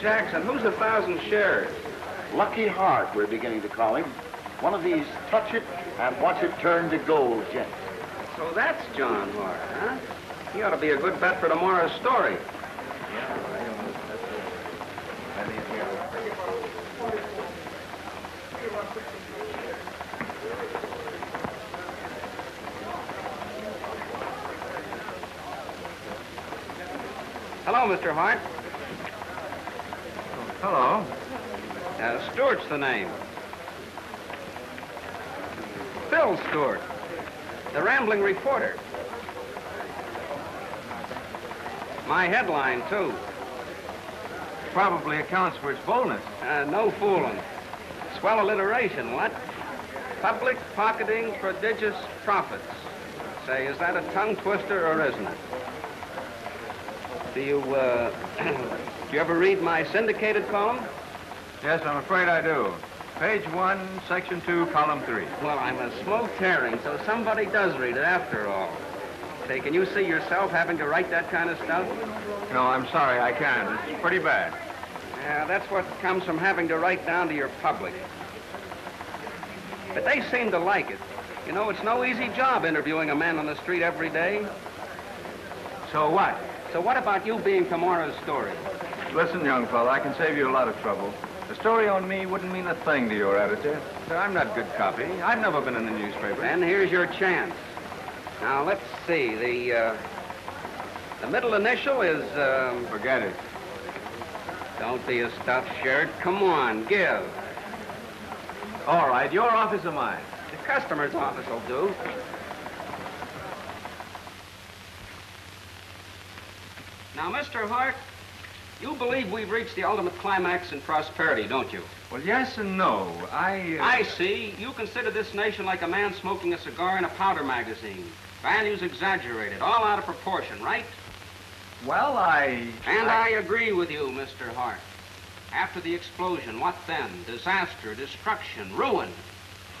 Jackson, who's a thousand shares? Lucky Hart, we're beginning to call him. One of these touch it and watch it turn to gold gents. So that's John Hart, huh? He ought to be a good bet for tomorrow's story. Hello, Mr. Hart. Hello. Uh, Stuart's the name. Phil Stuart, the rambling reporter. My headline, too. Probably accounts for its boldness. Uh, no fooling. Swell alliteration, what? Public pocketing prodigious profits. Say, is that a tongue twister or isn't it? Do you, uh, do you ever read my syndicated column? Yes, I'm afraid I do. Page one, section two, column three. Well, I'm a slow tearing, so somebody does read it after all. Say, can you see yourself having to write that kind of stuff? No, I'm sorry, I can't. It's pretty bad. Yeah, that's what comes from having to write down to your public. But they seem to like it. You know, it's no easy job interviewing a man on the street every day. So what? So what about you being tomorrow's story? Listen, young fella, I can save you a lot of trouble. The story on me wouldn't mean a thing to your editor. Sir, I'm not good copy. I've never been in the newspaper. And here's your chance. Now, let's see. The, uh, the middle initial is, um, Forget it. don't be a stuffed shirt. Come on, give. All right, your office or mine? The customer's office will do. Now, Mr. Hart, you believe we've reached the ultimate climax in prosperity, don't you? Well, yes and no. I. Uh... I see. You consider this nation like a man smoking a cigar in a powder magazine. Values exaggerated, all out of proportion, right? Well, I. And I agree with you, Mr. Hart. After the explosion, what then? Disaster, destruction, ruin.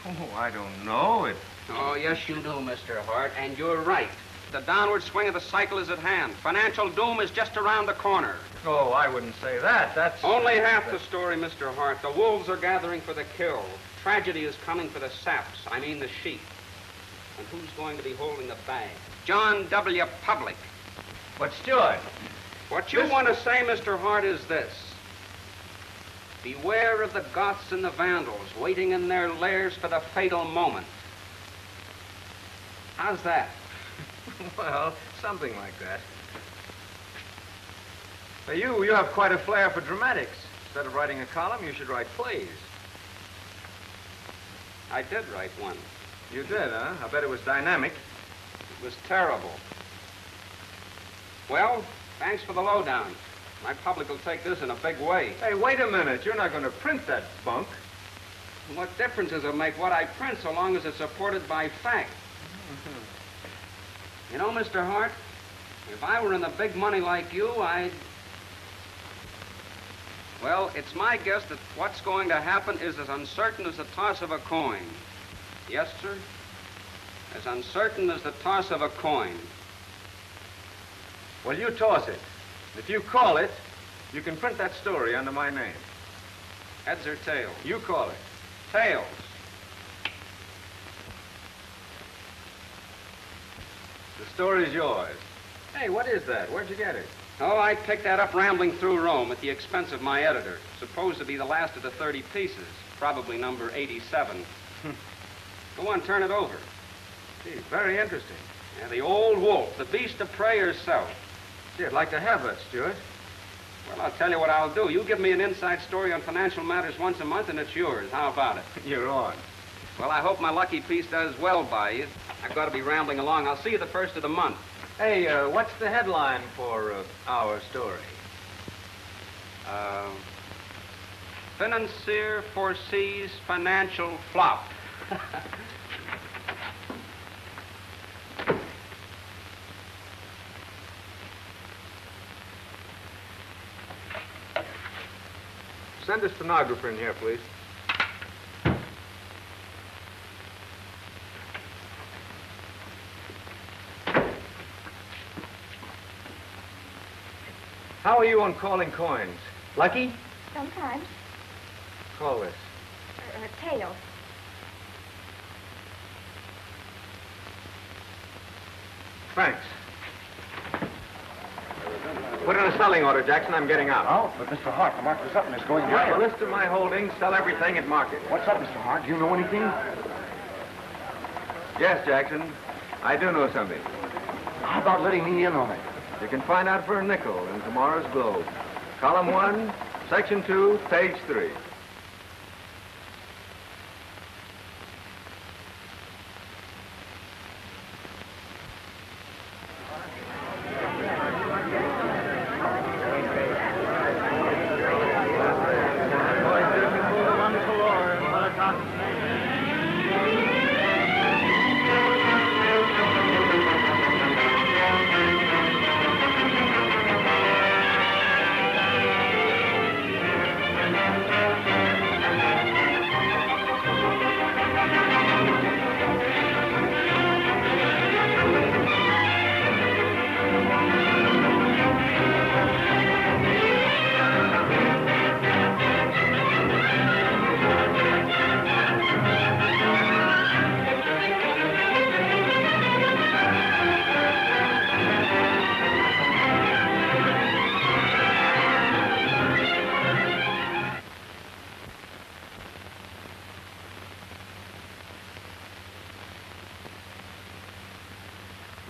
Oh, I don't know. It. Oh, yes, you do, Mr. Hart, and you're right. The downward swing of the cycle is at hand. Financial doom is just around the corner. Oh, I wouldn't say that. That's. Only half the story, Mr. Hart. The wolves are gathering for the kill. Tragedy is coming for the saps, I mean the sheep. And who's going to be holding the bag? John W. Public. But, Stuart. What you This- want to say, Mr. Hart, is this. Beware of the Goths and the Vandals waiting in their lairs for the fatal moment. How's that? well, something like that. Now, you, you have quite a flair for dramatics. Instead of writing a column, you should write plays. I did write one. You did, huh? I bet it was dynamic. It was terrible. Well, thanks for the lowdown. My public will take this in a big way. Hey, wait a minute. You're not going to print that bunk. What difference does it make what I print so long as it's supported by fact? Mm-hmm. You know, Mr. Hart, if I were in the big money like you, I'd. Well, it's my guess that what's going to happen is as uncertain as the toss of a coin. Yes, sir? As uncertain as the toss of a coin. Well, you toss it. If you call it, you can print that story under my name. Heads or tails? You call it. Tails. The story's yours. Hey, what is that? Where'd you get it? Oh, I picked that up rambling through Rome at the expense of my editor. Supposed to be the last of the 30 pieces, probably number 87. Go on, turn it over. Gee, very interesting. Yeah, the old wolf, the beast of prey herself. Gee, I'd like to have that, Stuart. Well, I'll tell you what I'll do. You give me an inside story on financial matters once a month, and it's yours. How about it? You're on. Well, I hope my lucky piece does well by you. I've got to be rambling along. I'll see you the first of the month. Hey, uh, what's the headline for uh, our story? Uh, financier foresees financial flop. Send a stenographer in here, please. How are you on calling coins? Lucky? Sometimes. Call this. Uh, uh, tails. Thanks. Put in a selling order, Jackson. I'm getting out. Oh, but Mr. Hart, the market is up and it's going Here's higher. a list of my holdings. Sell everything at market. What's up, Mr. Hart? Do you know anything? Yes, Jackson. I do know something. How about letting me in on it? You can find out for a nickel in tomorrow's Globe. Column 1, Section 2, page 3.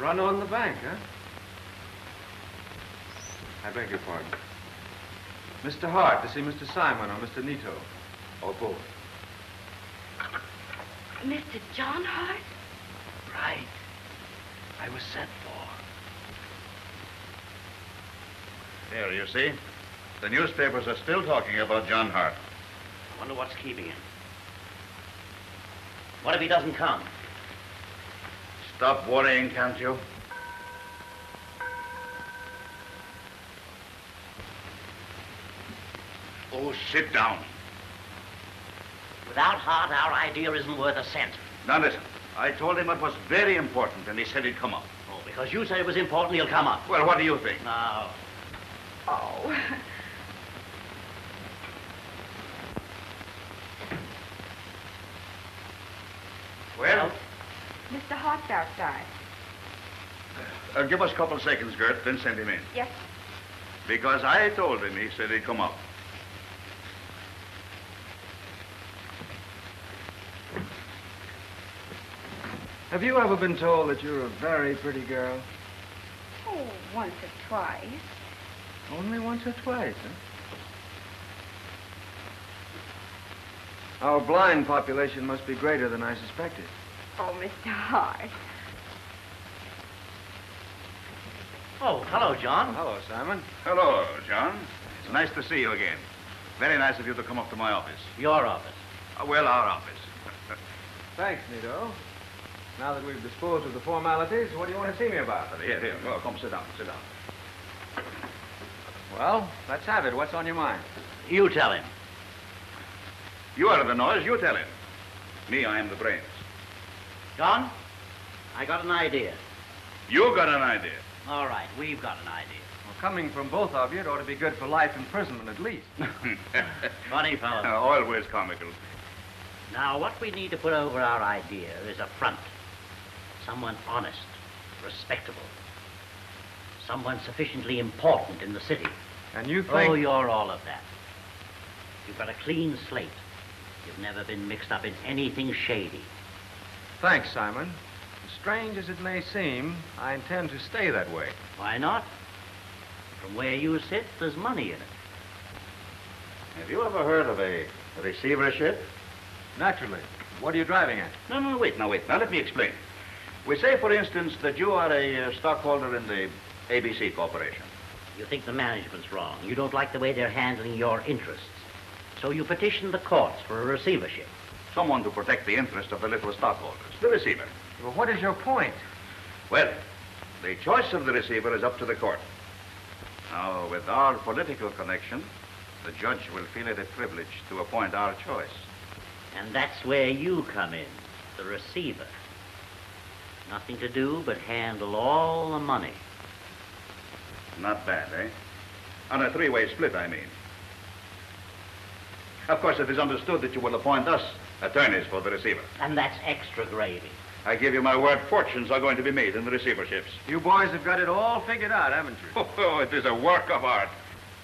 Run on the bank, huh? I beg your pardon. Mr. Hart, to see Mr. Simon or Mr. Nito. Or both. Mr. John Hart? Right. I was sent for. Here, you see? The newspapers are still talking about John Hart. I wonder what's keeping him. What if he doesn't come? Stop worrying, can't you? Oh, sit down. Without Hart, our idea isn't worth a cent. Now listen. I told him it was very important, and he said he'd come up. Oh, because you said it was important, he'll come up. Well, what do you think? Now. Oh. Well, Mr. Outside. uh, give us a couple of seconds, Gert, then send him in. Yes. Because I told him he said he'd come up. Have you ever been told that you're a very pretty girl? Oh, once or twice. Only once or twice, huh? Our blind population must be greater than I suspected. Oh, Mr. Hart. Oh, hello, John. Hello, Simon. Hello, John. It's nice to see you again. Very nice of you to come up to my office. Your office. Uh, well, our office. Thanks, Nito. Now that we've disposed of the formalities, what do you want to see me about? here, here. Well, come sit down. Sit down. Well, let's have it. What's on your mind? You tell him. You are the noise. You tell him. Me, I am the brains. John, I got an idea. You got an idea. All right, we've got an idea. Well, coming from both of you, it ought to be good for life imprisonment at least. Funny fellow. Uh, always comical. Now, what we need to put over our idea is a front. Someone honest, respectable. Someone sufficiently important in the city. And you think... Oh, you're all of that. You've got a clean slate. You've never been mixed up in anything shady. Thanks, Simon. Strange as it may seem, I intend to stay that way. Why not? From where you sit, there's money in it. Have you ever heard of a receivership? Naturally. What are you driving at? No, no, wait, now wait. Now let me explain. We say, for instance, that you are a uh, stockholder in the ABC Corporation. You think the management's wrong. You don't like the way they're handling your interests. So you petition the courts for a receivership. Someone to protect the interest of the little stockholders, the receiver. Well, what is your point? Well, the choice of the receiver is up to the court. Now, with our political connection, the judge will feel it a privilege to appoint our choice. And that's where you come in, the receiver. Nothing to do but handle all the money. Not bad, eh? On a three-way split, I mean. Of course, it is understood that you will appoint us attorneys for the receiver. And that's extra gravy. I give you my word, fortunes are going to be made in the receiverships. You boys have got it all figured out, haven't you? Oh, it is a work of art.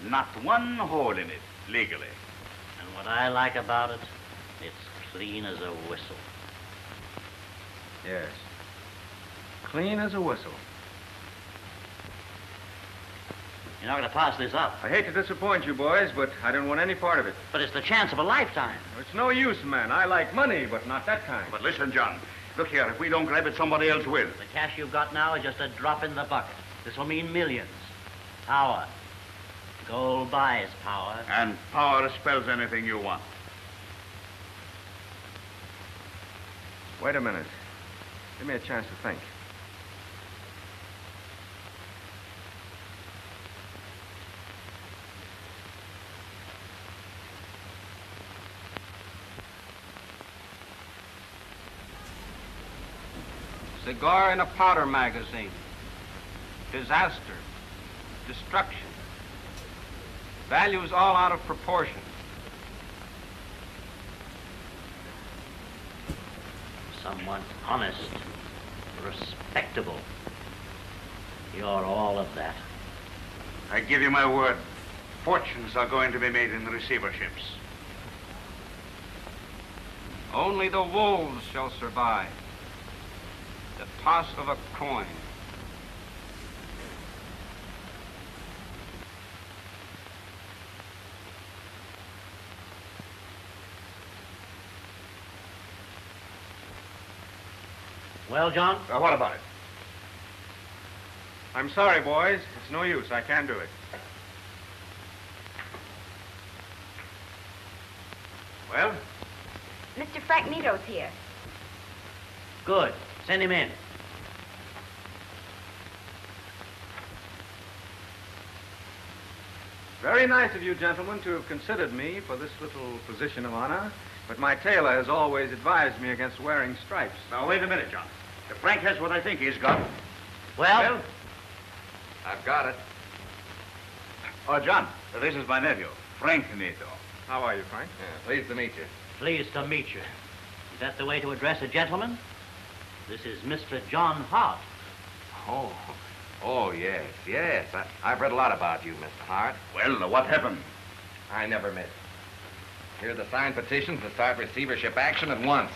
Not one hole in it, legally. And what I like about it, it's clean as a whistle. Yes. Clean as a whistle. You're not going to pass this up. I hate to disappoint you boys, but I don't want any part of it. But it's the chance of a lifetime. It's no use, man. I like money, but not that kind. But listen, John. Look here, if we don't grab it, somebody else will. The cash you've got now is just a drop in the bucket. This will mean millions. Power. Gold buys power. And power spells anything you want. Wait a minute. Give me a chance to think. Cigar in a powder magazine. Disaster. Destruction. Values all out of proportion. Someone honest, respectable. You're all of that. I give you my word. Fortunes are going to be made in the receiverships. Only the wolves shall survive. The toss of a coin. Well, John? Now, what about it? I'm sorry, boys. It's no use. I can't do it. Well, Mr. Frank Nito's here. Good. Send him in. Very nice of you gentlemen to have considered me for this little position of honor, but my tailor has always advised me against wearing stripes. now wait a minute, John. If Frank has what I think he's got. Well, I've got it. Oh, John, this is my nephew, Frank Nito. How are you, Frank? pleased to meet you. pleased to meet you. Is that the way to address a gentleman? This is Mr. John Hart. Oh, oh yes, yes. I, I've read a lot about you, Mr. Hart. Well, now, what happened? I never miss. Here are the signed petitions to start receivership action at once.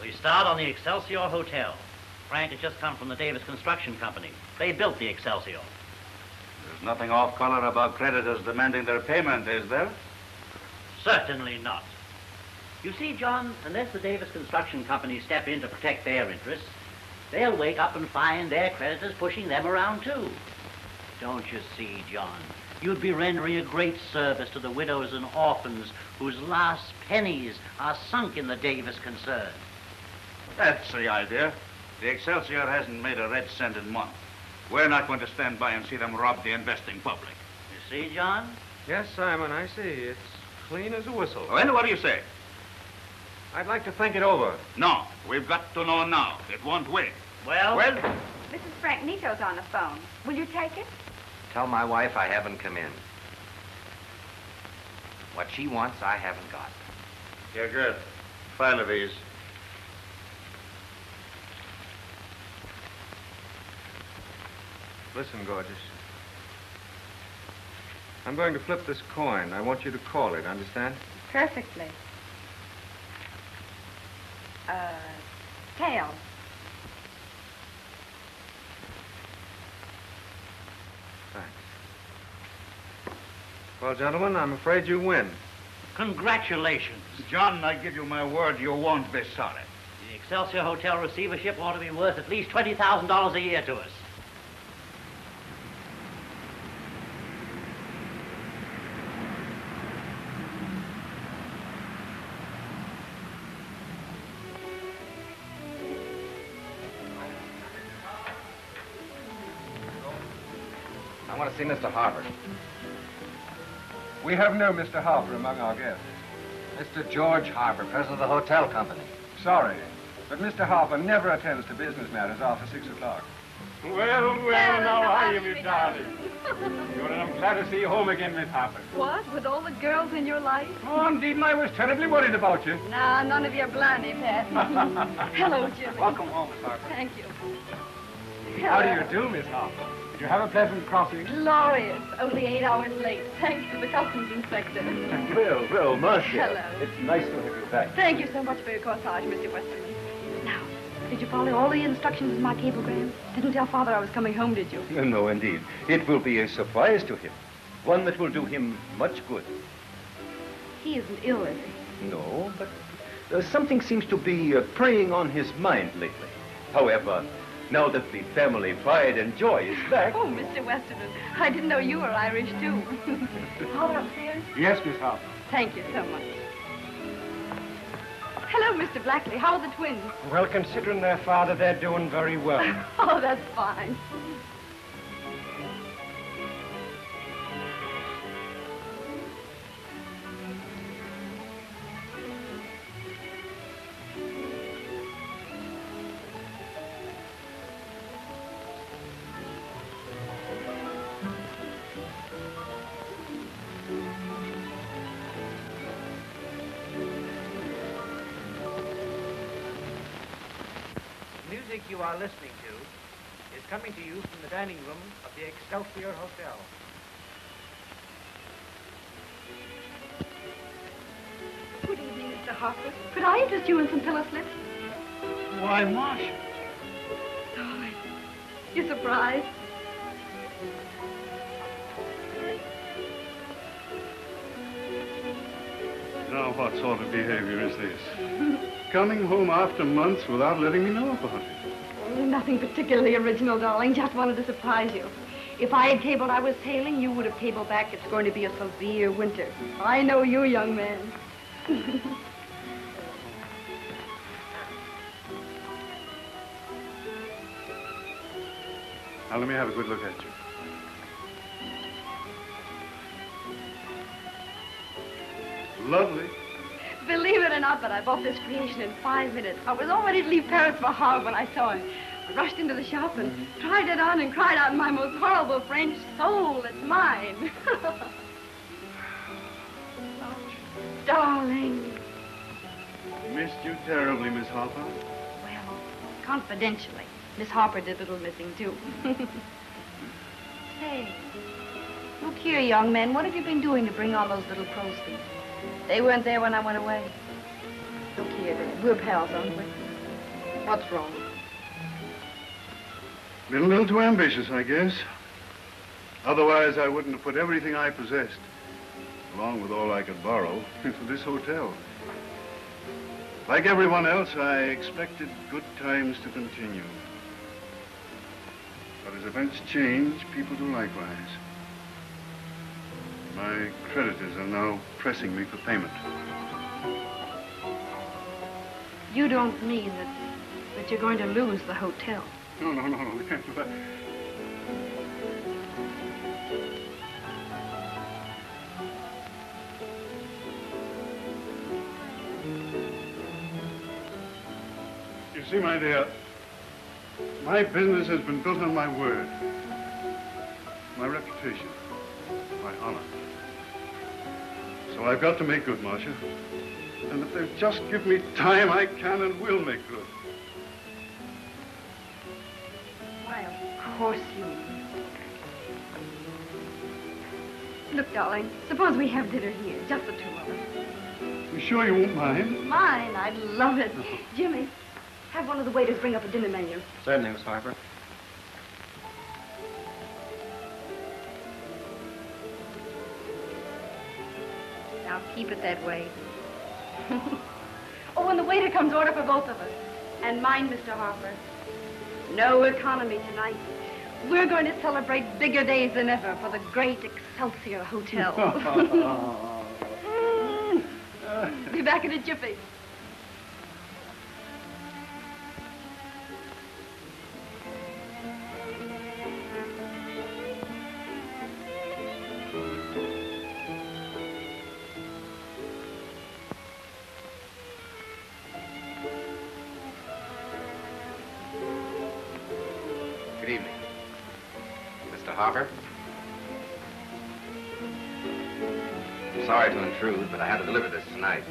We start on the Excelsior Hotel. Frank has just come from the Davis Construction Company. They built the Excelsior. There's nothing off color about creditors demanding their payment, is there? Certainly not. You see, John, unless the Davis Construction Company step in to protect their interests, they'll wake up and find their creditors pushing them around, too. Don't you see, John? You'd be rendering a great service to the widows and orphans whose last pennies are sunk in the Davis concern. That's the idea. The Excelsior hasn't made a red cent in months. We're not going to stand by and see them rob the investing public. You see, John? Yes, Simon, I see. It's clean as a whistle. Well, what do you say? I'd like to think it over. No, we've got to know now. It won't wait. Well, Well, Mrs. Frank Nito's on the phone. Will you take it? Tell my wife I haven't come in. What she wants, I haven't got. you're good. File of these. Listen, gorgeous. I'm going to flip this coin. I want you to call it, understand? Perfectly. Uh, tail. Thanks. Well, gentlemen, I'm afraid you win. Congratulations. John, I give you my word, you won't be sorry. The Excelsior Hotel receivership ought to be worth at least $20,000 a year to us. See Mr. Harper. We have no Mr. Harper among our guests. Mr. George Harper, president of the hotel company. Sorry, but Mr. Harper never attends to business matters after six o'clock. Well, well, now are you, me darling? Good, and I'm glad to see you home again, Miss Harper. What? With all the girls in your life? Oh, indeed, and I was terribly worried about you. Nah, none of your blarney, Pat. Hello, Jimmy. Welcome home, Miss Harper. Thank you. How do you do, Miss Harper? Did you have a pleasant crossing? Glorious. Only eight hours late, thanks to the customs inspector. Well, well, Marcia. Hello. It's nice to have you back. Thank you so much for your corsage, Mr. Westerly. Now, did you follow all the instructions in my cablegram? Didn't tell Father I was coming home, did you? No, indeed. It will be a surprise to him. One that will do him much good. He isn't ill, is he? No, but uh, something seems to be uh, preying on his mind lately. However, now that the family pride and joy is back, Oh, Mr. Westerly, I didn't know you were Irish, too. Father upstairs? Yes, Miss Harper. Thank you so much. Hello, Mr. Blackley. How are the twins? Well, considering their father, they're doing very well. Oh, that's fine. Are listening to is coming to you from the dining room of the Excelsior Hotel. Good evening, Mr. Harper. Could I interest you in some pillow slips? Why, Marcia? Darling, you're surprised. Now, what sort of behavior is this? Coming home after months without letting me know about it. Nothing particularly original, darling. Just wanted to surprise you. If I had cabled I was sailing, you would have cabled back it's going to be a severe winter. I know you, young man. Now, let me have a good look at you. Lovely. Believe it or not, but I bought this creation in five minutes. I was all ready to leave Paris for Havre when I saw it. I rushed into the shop and mm-hmm. tried it on and cried out in my most horrible French, soul, it's mine. Oh, darling. Missed you terribly, Miss Harper. Well, confidentially, Miss Harper did a little missing, too. hey, look here, young man. What have you been doing to bring all those little proceeds? They weren't there when I went away. Look here, We're pals, aren't we? What's wrong? Been a little too ambitious, I guess. Otherwise, I wouldn't have put everything I possessed, along with all I could borrow, into this hotel. Like everyone else, I expected good times to continue. But as events change, people do likewise. My creditors are now pressing me for payment. You don't mean that, that you're going to lose the hotel. No, no, no, no. You see, my dear, my business has been built on my word, my reputation, my honor. So I've got to make good, Marcia. And if they'll just give me time, I can and will make good. Why, of course you. will. Look, darling, suppose we have dinner here, just the two of us. You sure you won't mind? Mine, I'd love it. Jimmy, have one of the waiters bring up a dinner menu. Certainly, Miss Harper. Keep it that way. oh, when the waiter comes, order for both of us. And mine, Mr. Harper. No economy tonight. We're going to celebrate bigger days than ever for the great Excelsior Hotel. Be back in a jiffy. Harper? Sorry to intrude, but I had to deliver this tonight.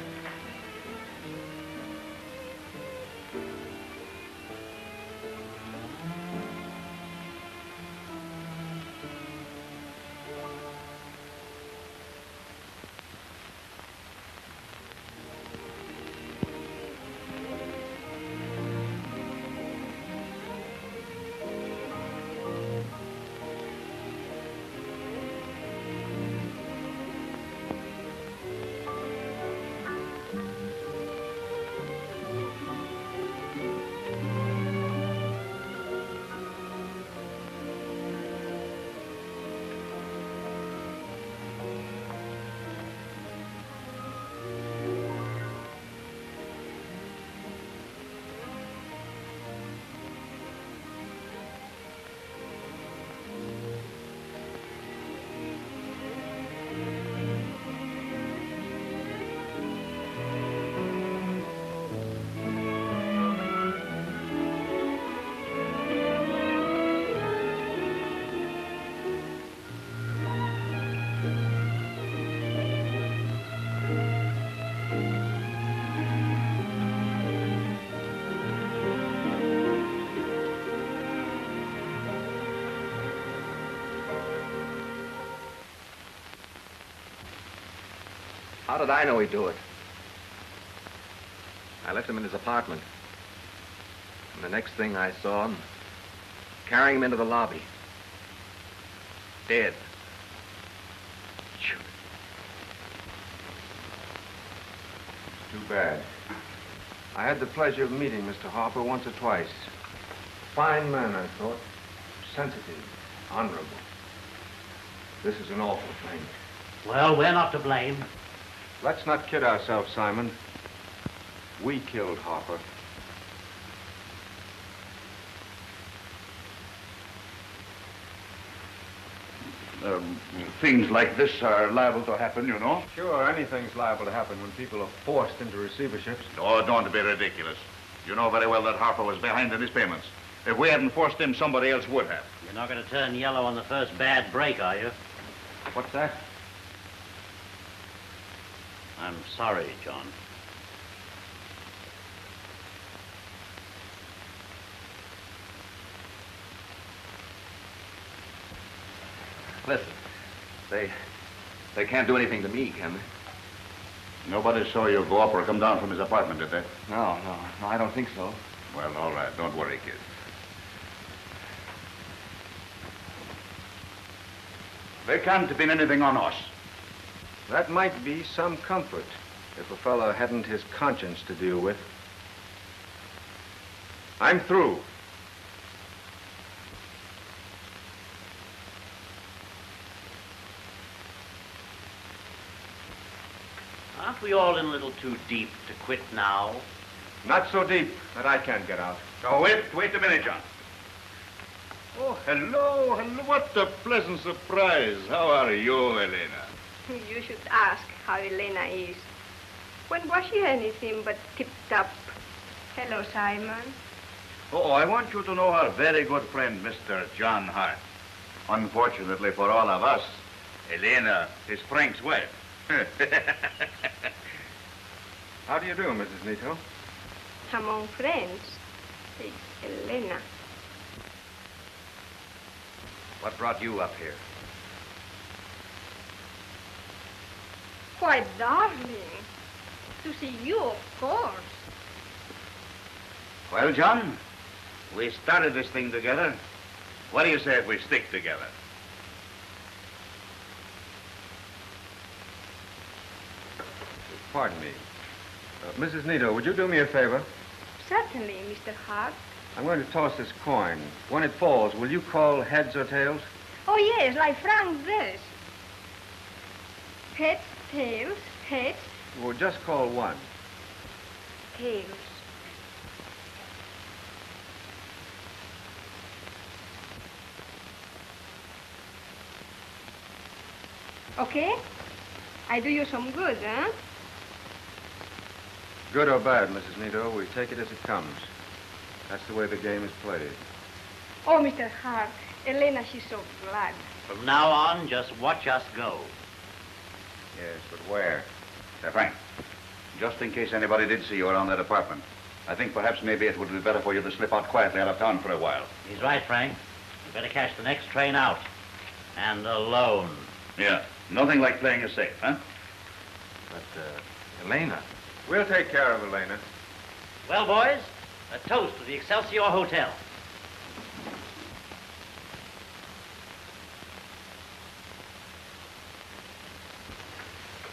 How did I know he'd do it? I left him in his apartment. And the next thing I saw him, carrying him into the lobby. Dead. Too bad. I had the pleasure of meeting Mr. Harper once or twice. Fine man, I thought. Sensitive, honorable. This is an awful thing. Well, we're not to blame. Let's not kid ourselves, Simon. We killed Harper. Um, things like this are liable to happen, you know. Sure, anything's liable to happen when people are forced into receiverships. Oh, don't be ridiculous. You know very well that Harper was behind in his payments. If we hadn't forced him, somebody else would have. You're not going to turn yellow on the first bad break, are you? What's that? I'm sorry, John. Listen, they they can't do anything to me, can they? Nobody saw you go up or come down from his apartment, did they? No, no, no, I don't think so. Well, all right. Don't worry, kid. They can't have been anything on us. That might be some comfort if a fellow hadn't his conscience to deal with. I'm through. Aren't we all in a little too deep to quit now? Not so deep that I can't get out. Oh, wait, wait a minute, John. Oh, hello, hello. What a pleasant surprise. How are you, Elena? You should ask how Elena is. When was she anything but tip-top? Hello, Simon. Oh, I want you to know our very good friend, Mr. John Hart. Unfortunately for all of us, Elena is Frank's wife. How do you do, Mrs. Nito? Among friends, it's Elena. What brought you up here? Why, darling, to see you, of course. well, John, we started this thing together. What do you say if we stick together? pardon me. Uh, Mrs. Nito, would you do me a favor? Certainly, Mr. Hart. I'm going to toss this coin. When it falls, will you call heads or tails? Oh, yes, like Frank this. Heads, tails, heads, Well, just call one. tails. Okay? I do you some good, huh? Good or bad, Mrs. Nito, we take it as it comes. That's the way the game is played. Oh, Mr. Hart, Elena, she's so glad. From now on, just watch us go. Yes, but where? Say, Frank, just in case anybody did see you around that apartment, I think perhaps maybe it would be better for you to slip out quietly out of town for a while. He's right, Frank. You better catch the next train out. And alone. Yeah, nothing like playing it safe, huh? But, uh, Elena. We'll take care of Elena. Well, boys, a toast to the Excelsior Hotel.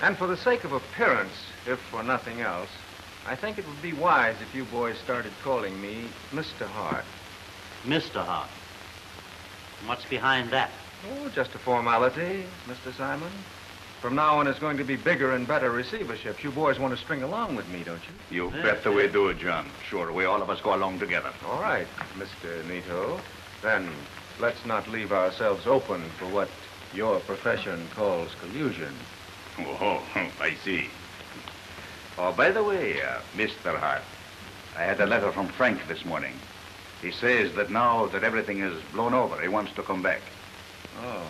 And for the sake of appearance, if for nothing else, I think it would be wise if you boys started calling me Mr. Hart. Mr. Hart. What's behind that? Oh, just a formality, Mr. Simon. From now on, it's going to be bigger and better receiverships. You boys want to string along with me, don't you? You bet the we do it, John. Sure, we all of us go along together. All right, Mr. Nito. Then let's not leave ourselves open for what your profession calls collusion. Oh, I see. Oh, by the way, uh, Mr. Hart, I had a letter from Frank this morning. He says that now that everything is blown over, he wants to come back. Oh.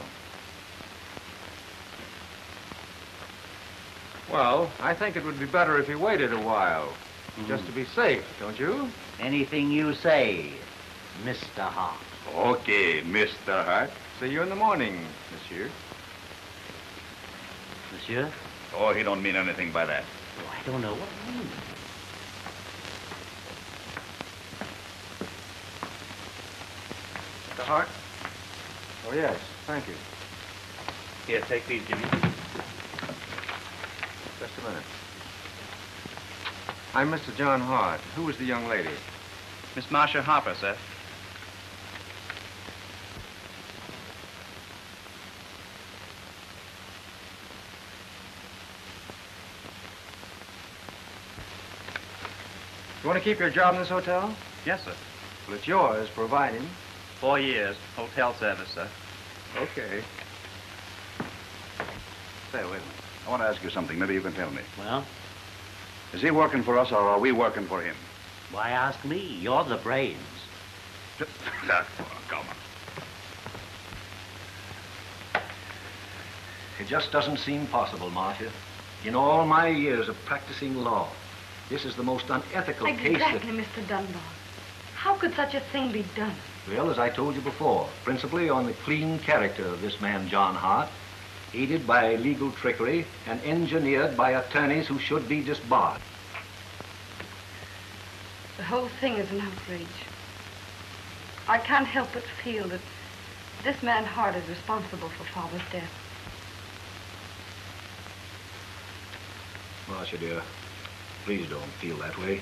Well, I think it would be better if he waited a while, just to be safe, don't you? Anything you say, Mr. Hart. Okay, Mr. Hart. See you in the morning, monsieur. Monsieur? Oh, he don't mean anything by that. Oh, I don't know what he means. Mr. Hart? Oh, yes, thank you. Here, take these, Jimmy. Just a minute. I'm Mr. John Hart. Who is the young lady? Miss Marcia Harper, sir. Want to keep your job in this hotel? Yes, sir. Well, it's yours, providing. Four years, hotel service, sir. Okay. Say, wait a minute. I want to ask you something. Maybe you can tell me. Well, Is he working for us or are we working for him? why ask me? You're the brains. That, come on. It just doesn't seem possible, Marcia. In all my years of practicing law, this is the most unethical case that... Exactly, Mr. Dunbar. How could such a thing be done? Well, as I told you before, principally on the clean character of this man, John Hart, aided by legal trickery and engineered by attorneys who should be disbarred. The whole thing is an outrage. I can't help but feel that this man Hart is responsible for Father's death. Marcia, dear, please don't feel that way.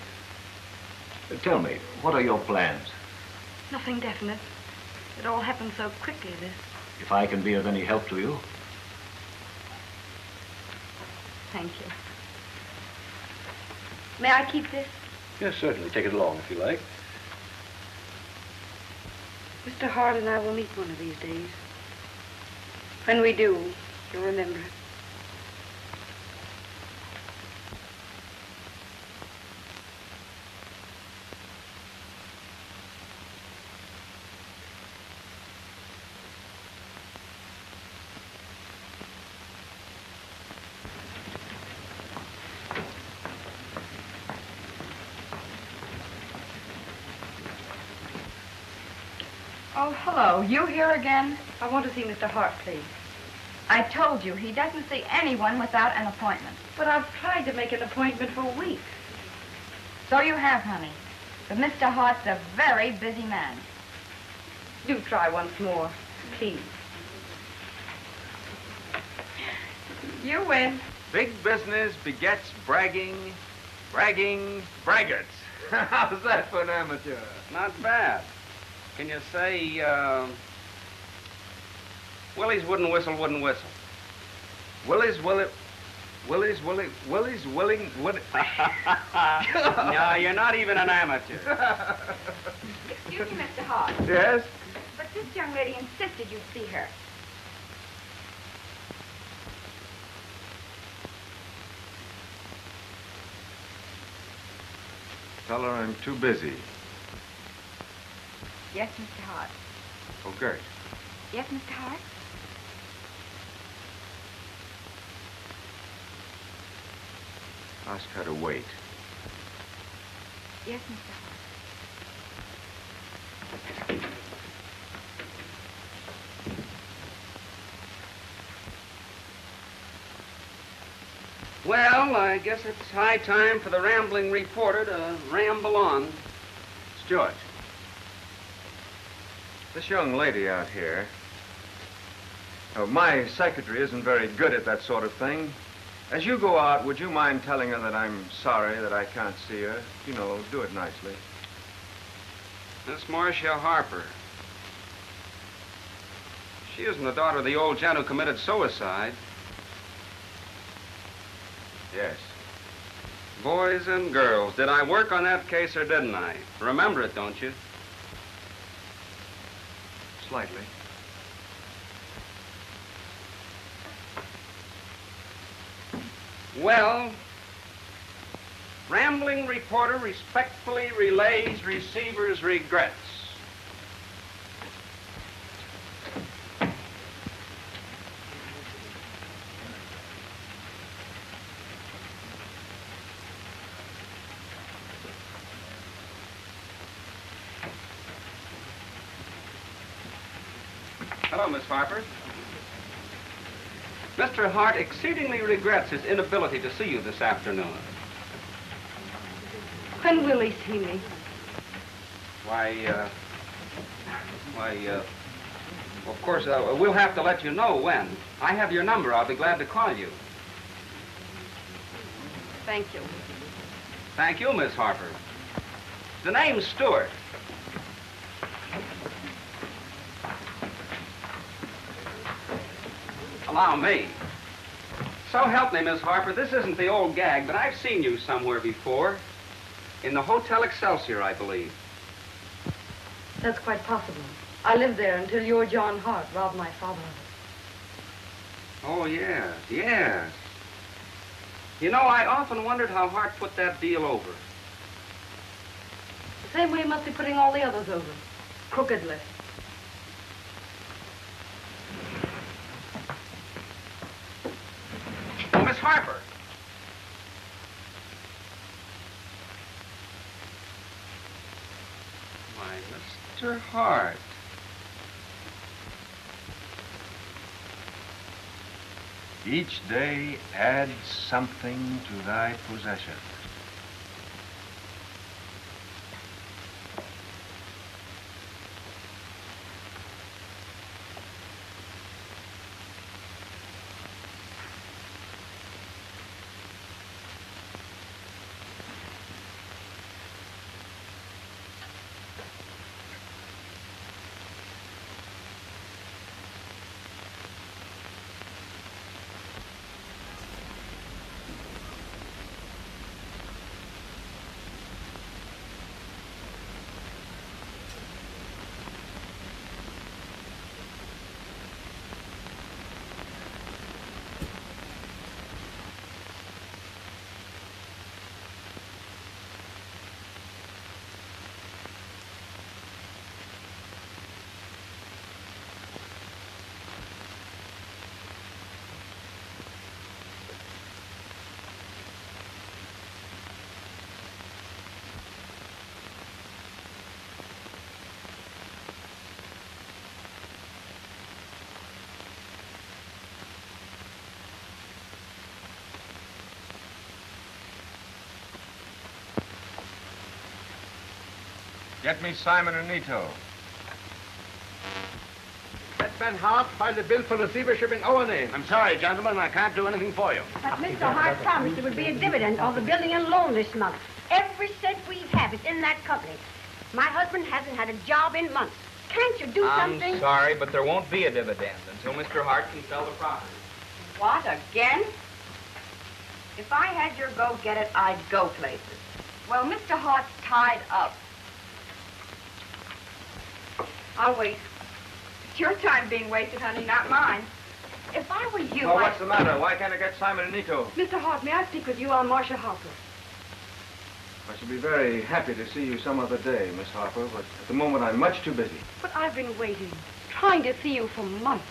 Uh, tell me, what are your plans? Nothing definite. It all happened so quickly, this. If I can be of any help to you, Thank you. May I keep this? Yes, certainly. Take it along if you like. Mr. Hart and I will meet one of these days. When we do, you'll remember it. Oh, hello. You here again? I want to see Mr. Hart, please. I told you, he doesn't see anyone without an appointment. But I've tried to make an appointment for weeks. So you have, honey. But Mr. Hart's a very busy man. Do try once more, please. You win. Big business begets bragging, bragging braggarts. How's that for an amateur? Not bad. Can you say, uh, Willie's wooden whistle, wooden whistle? Willie's Willie. Willie's Willie. Willie's willing. Willie. no, you're not even an amateur. Excuse me, Mr. Hart. Yes? But this young lady insisted you see her. Tell her I'm too busy. Yes, Mr. Hart. Oh, Gert. Yes, Mr. Hart? Ask her to wait. Yes, Mr. Hart. Well, I guess it's high time for the rambling reporter to ramble on. Stuart. This young lady out here. Oh, my secretary isn't very good at that sort of thing. As you go out, would you mind telling her that I'm sorry that I can't see her? You know, do it nicely. Miss Marcia Harper. She isn't the daughter of the old gent who committed suicide. Yes. Boys and girls, did I work on that case or didn't I? Remember it, don't you? Slightly. Well, rambling reporter respectfully relays receiver's regrets. Hello, Miss Harper. Mr. Hart exceedingly regrets his inability to see you this afternoon. When will he see me? Why, uh, why, uh, of course, uh, we'll have to let you know when. I have your number. I'll be glad to call you. Thank you. Thank you, Miss Harper. The name's Stuart. Allow me. So help me, Miss Harper, this isn't the old gag, but I've seen you somewhere before. In the Hotel Excelsior, I believe. That's quite possible. I lived there until your John Hart robbed my father of it. Oh, yes, yes. You know, I often wondered how Hart put that deal over. The same way he must be putting all the others over. Crookedly. Oh, Miss Harper. Mr. Hart. Each day adds something to thy possession. Get me Simon and Nito. Get Ben Hart filed the bill for receivership in O&A. I'm sorry, gentlemen, I can't do anything for you. But Mr. Hart promised there would be a dividend on the building and loan this month. Every cent we have is in that company. My husband hasn't had a job in months. Can't you do something? I'm sorry, but there won't be a dividend until Mr. Hart can sell the property. What, again? If I had your go get it, I'd go places. Well, Mr. Hart's tied up. I'll wait. It's your time being wasted, honey, not mine. If I were you, well, I... what's the matter? Why can't I get Simon and Nito? Mr. Hart, may I speak with you on Marcia Harper? I should be very happy to see you some other day, Miss Harper, but at the moment I'm much too busy. But I've been waiting, trying to see you for months.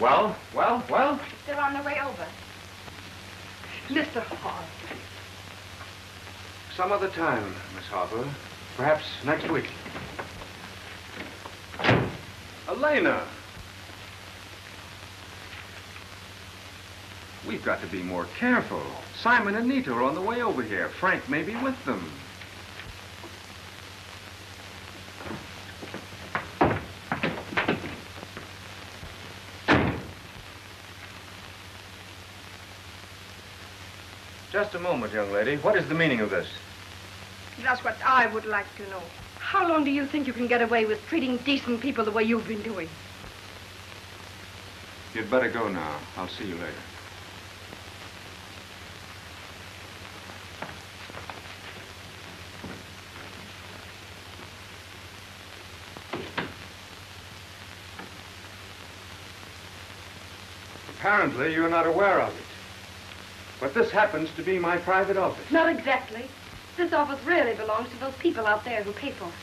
Well, well, well? They're on their way over. Mr. Hart. Some other time, Miss Harper. Perhaps next week. Elena! We've got to be more careful. Simon and Nito are on the way over here. Frank may be with them. Just a moment, young lady. What is the meaning of this? That's what I would like to know. How long do you think you can get away with treating decent people the way you've been doing? You'd better go now. I'll see you later. Apparently, you're not aware of it. But this happens to be my private office. Not exactly. This office really belongs to those people out there who pay for it.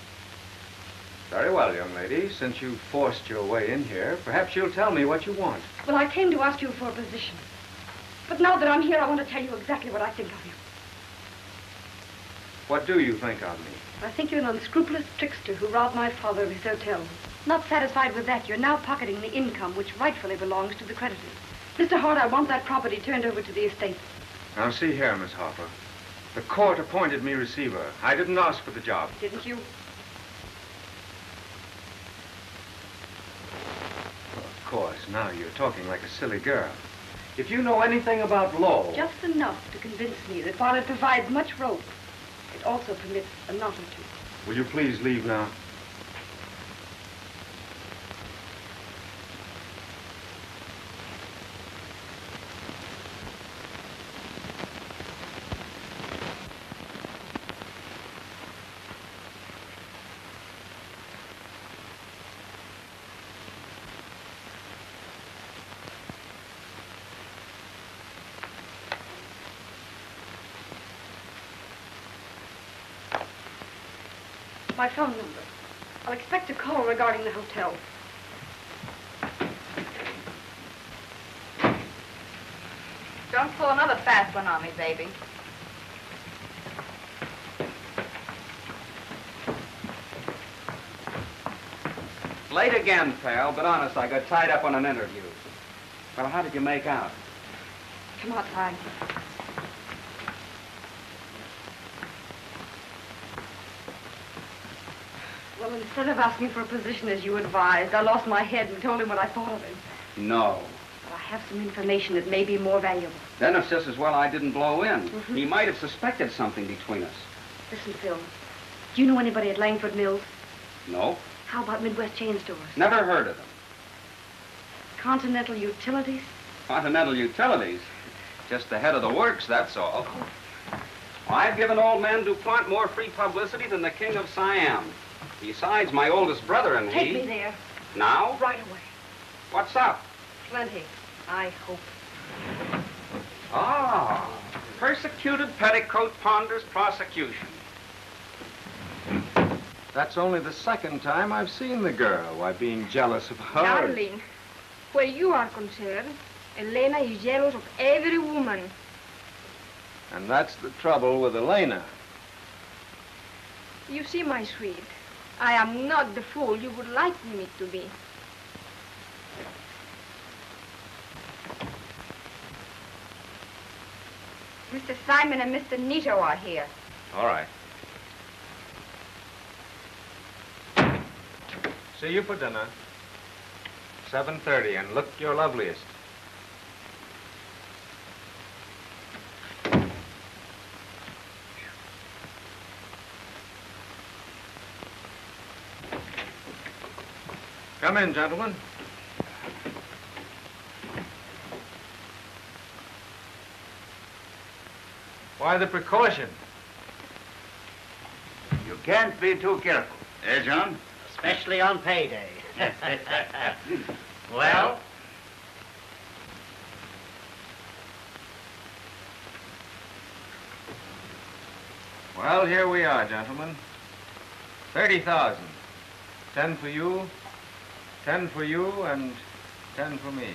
Very well, young lady. Since you forced your way in here, perhaps you'll tell me what you want. Well, I came to ask you for a position. But now that I'm here, I want to tell you exactly what I think of you. What do you think of me? I think you're an unscrupulous trickster who robbed my father of his hotel. Not satisfied with that, you're now pocketing the income which rightfully belongs to the creditors. Mr. Hart, I want that property turned over to the estate. Now, see here, Miss Harper. The court appointed me receiver. I didn't ask for the job. Didn't you? Of course, now you're talking like a silly girl. If you know anything about law... Just enough to convince me that while it provides much rope, it also permits a knot or two. Will you please leave now? My phone number. I'll expect a call regarding the hotel. Don't pull another fast one on me, baby. Late again, pal, but honest, I got tied up on an interview. Well, how did you make out? Come outside. Well, instead of asking for a position as you advised, I lost my head and told him what I thought of him. No. But I have some information that may be more valuable. Then it's just as well I didn't blow in. Mm-hmm. He might have suspected something between us. Listen, Phil. Do you know anybody at Langford Mills? No? How about Midwest Chain Stores? Never heard of them. Continental Utilities? Continental Utilities. Just the head of the works, that's all. I've given old man DuPont more free publicity than the king of Siam. Besides, my oldest brother and Take he... me there. Now? Right away. What's up? Plenty. I hope. Ah, persecuted petticoat ponders prosecution. That's only the second time I've seen the girl. Why, being jealous of her... Darling, where you are concerned, Elena is jealous of every woman. And that's the trouble with Elena. You see, my sweet, I am not the fool you would like me to be. Mr. Simon and Mr. Nito are here. All right. See you for dinner. 7.30, and look your loveliest. Come in, gentlemen. Why the precaution? You can't be too careful. Eh, John? Especially on payday. well, Well, here we are, gentlemen. 30,000. 10 for you, 10 for you, and 10 for me.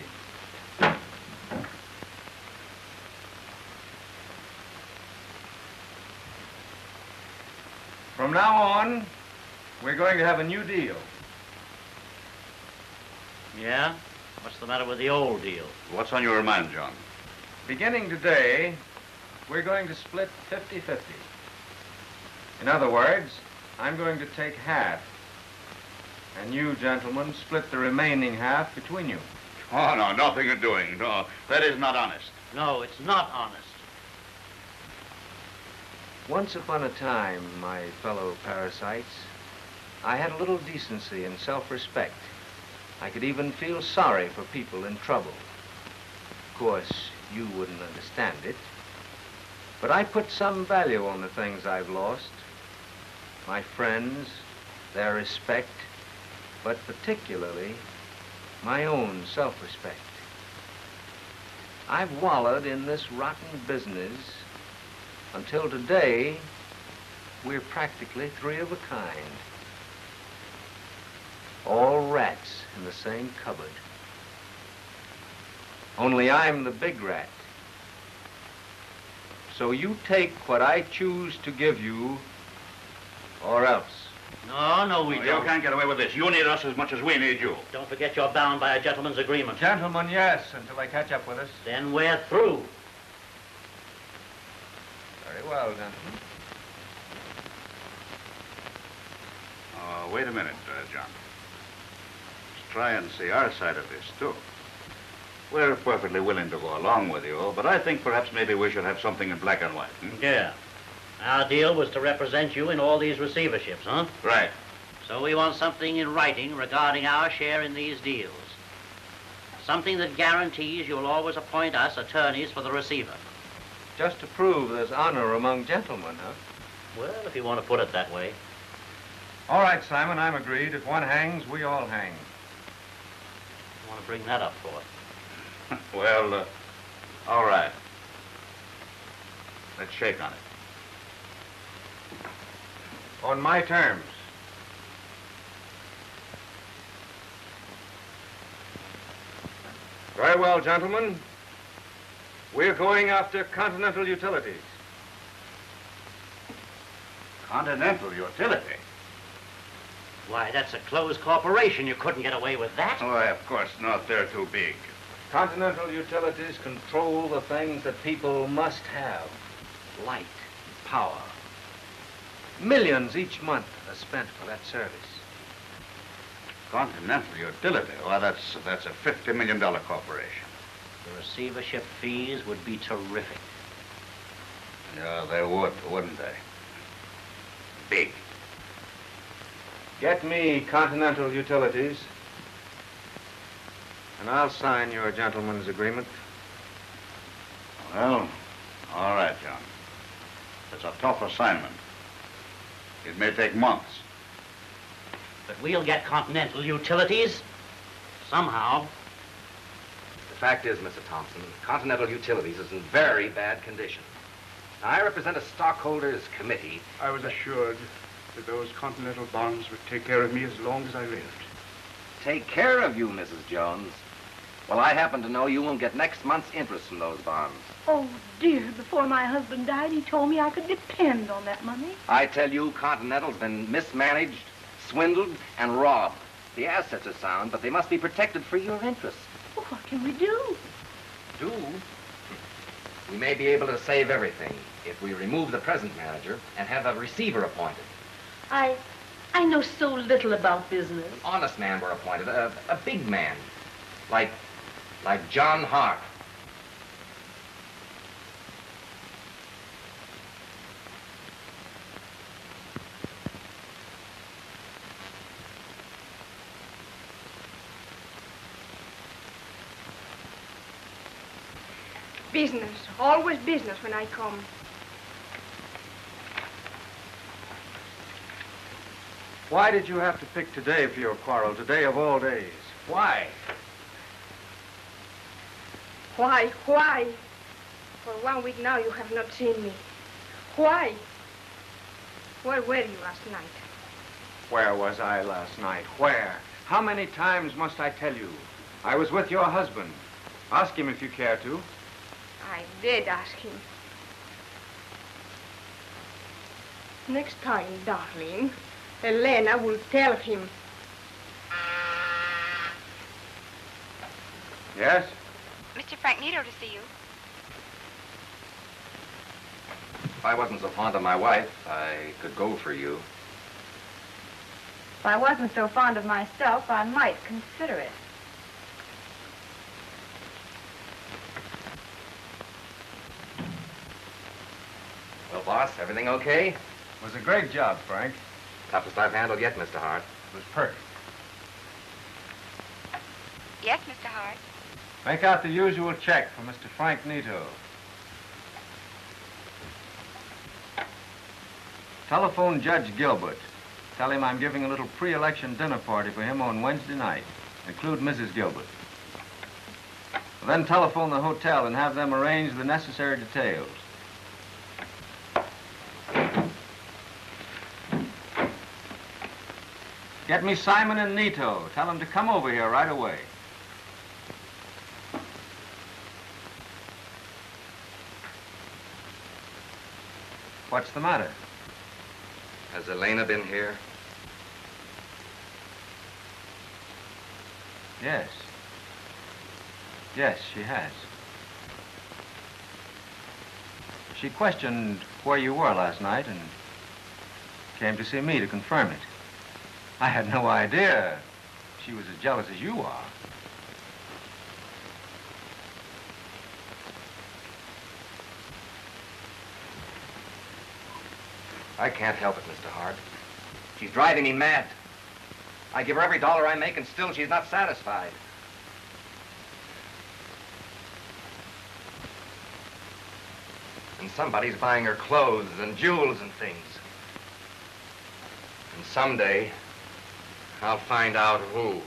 From now on, we're going to have a new deal. yeah? What's the matter with the old deal? What's on your mind, John? Beginning today, we're going to split 50-50. In other words, I'm going to take half, and you gentlemen split the remaining half between you. Oh, no, nothing of doing. No, that is not honest. No, it's not honest. Once upon a time, my fellow parasites, I had a little decency and self-respect. I could even feel sorry for people in trouble. Of course, you wouldn't understand it. But I put some value on the things I've lost. My friends, their respect, but particularly my own self-respect. I've wallowed in this rotten business until today, we're practically three of a kind. All rats in the same cupboard. Only I'm the big rat. So you take what I choose to give you, or else. No, no, we Oh, don't. You can't get away with this. You need us as much as we need you. Don't forget you're bound by a gentleman's agreement. Gentlemen, yes, until they catch up with us. Then we're through. Very well, gentlemen. Uh, wait a minute, uh, John. Let's try and see our side of this, too. We're perfectly willing to go along with you, but I think perhaps maybe we should have something in black and white. hmm? Yeah. Our deal was to represent you in all these receiverships, huh? Right. So we want something in writing regarding our share in these deals. Something that guarantees you'll always appoint us attorneys for the receiver. Just to prove there's honor among gentlemen, huh? Well, if you want to put it that way. All right, Simon, I'm agreed. If one hangs, we all hang. I want to bring that up for. well, uh, all right. Let's shake on it. On my terms. Very well, gentlemen. We're going after Continental Utilities. Continental Utility? Why, that's a closed corporation. You couldn't get away with that. Oh, of course not. They're too big. Continental Utilities control the things that people must have. Light, power. Millions each month are spent for that service. Continental Utility? Well, that's, that's a $50 million corporation. The receivership fees would be terrific. Yeah, they would, wouldn't they? Big. Get me Continental Utilities, and I'll sign your gentleman's agreement. Well, all right, John. It's a tough assignment. It may take months. But we'll get Continental Utilities. Somehow. The fact is, Mr. Thompson, Continental Utilities is in very bad condition. Now, I represent a stockholders committee. I was assured that those Continental bonds would take care of me as long as I lived. Take care of you, Mrs. Jones. Well, I happen to know you won't get next month's interest from those bonds. Oh, dear, before my husband died, he told me I could depend on that money. I tell you, Continental's been mismanaged, swindled, and robbed. The assets are sound, but they must be protected for your interests. Well, what can we do? Do? We may be able to save everything if we remove the present manager and have a receiver appointed. I, I know so little about business. Honest man were appointed, a, a big man. Like, like John Hart. Business. Always business when I come. Why did you have to pick today for your quarrel, today of all days? Why? Why? Why? For one week now you have not seen me. Why? Where were you last night? Where was I last night? Where? How many times must I tell you? I was with your husband. Ask him if you care to. I did ask him. Next time, darling, Elena will tell him. Yes? Mr. Frank Nito to see you. If I wasn't so fond of my wife, I could go for you. If I wasn't so fond of myself, I might consider it. Boss, everything okay? It was a great job, Frank. Toughest I've handled yet, Mr. Hart. It was perfect. Yes, Mr. Hart. Make out the usual check for Mr. Frank Nito. Telephone Judge Gilbert. Tell him I'm giving a little pre-election dinner party for him on Wednesday night. Include Mrs. Gilbert. Then telephone the hotel and have them arrange the necessary details. Get me Simon and Nito. Tell them to come over here right away. What's the matter? Has Elena been here? Yes. Yes, she has. She questioned where you were last night and came to see me to confirm it. I had no idea she was as jealous as you are. I can't help it, Mr. Hart. She's driving me mad. I give her every dollar I make, and still she's not satisfied. And somebody's buying her clothes and jewels and things. And someday, I'll find out who.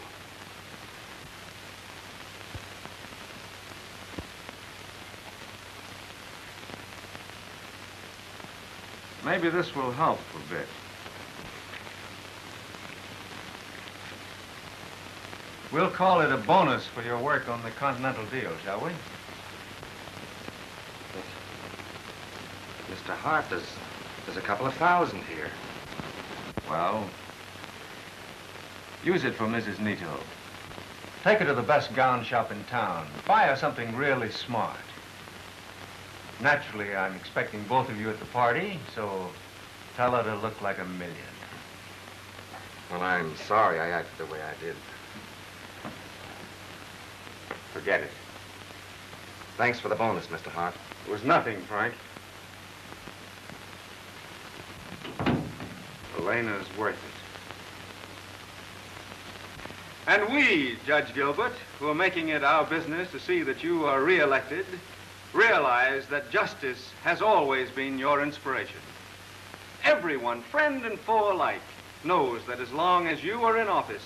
Maybe this will help a bit. We'll call it a bonus for your work on the Continental deal, shall we? Mr. Hart, there's, there's a couple of thousand here. Well, use it for Mrs. Nito. Take her to the best gown shop in town. Buy her something really smart. Naturally, I'm expecting both of you at the party, so tell her to look like a million. Well, I'm sorry I acted the way I did. Forget it. Thanks for the bonus, Mr. Hart. It was nothing, Frank. Elena's worth it. And we, Judge Gilbert, who are making it our business to see that you are reelected, realize that justice has always been your inspiration. Everyone, friend and foe alike, knows that as long as you are in office,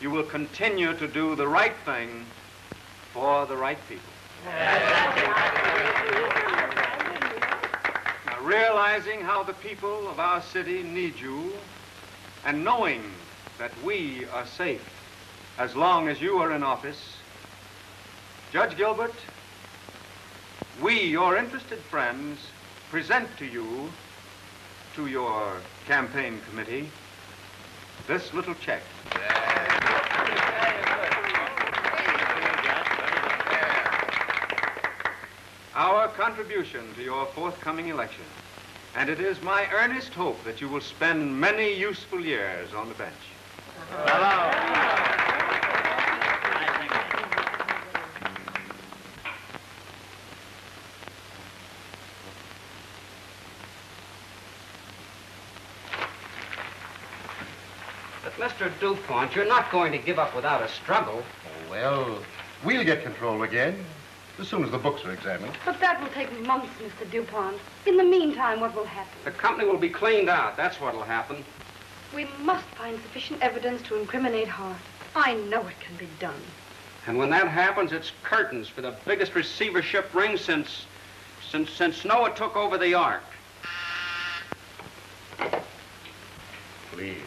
you will continue to do the right thing for the right people. Now, realizing how the people of our city need you, and knowing that we are safe as long as you are in office, Judge Gilbert, we, your interested friends, present to you, to your campaign committee, this little check. Our contribution to your forthcoming election. And it is my earnest hope that you will spend many useful years on the bench. Mr. DuPont, you're not going to give up without a struggle. Well, we'll get control again as soon as the books are examined. But that will take months, Mr. DuPont. In the meantime, what will happen? The company will be cleaned out. That's what'll happen. We must find sufficient evidence to incriminate Hart. I know it can be done. And when that happens, it's curtains for the biggest receivership ring since, since, since Noah took over the ark. Please.